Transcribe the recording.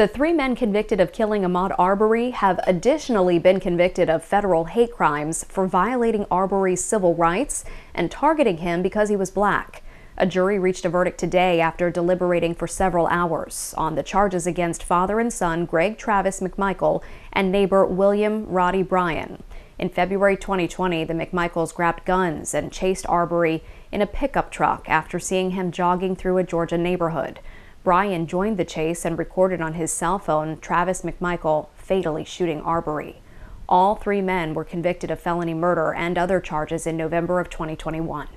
The three men convicted of killing Ahmaud Arbery have additionally been convicted of federal hate crimes for violating Arbery's civil rights and targeting him because he was black. A jury reached a verdict today after deliberating for several hours on the charges against father and son Greg Travis McMichael and neighbor William Roddy Bryan. In February 2020, the McMichaels grabbed guns and chased Arbery in a pickup truck after seeing him jogging through a Georgia neighborhood. Bryan joined the chase and recorded on his cell phone Travis McMichael fatally shooting Arbery. All three men were convicted of felony murder and other charges in November of 2021.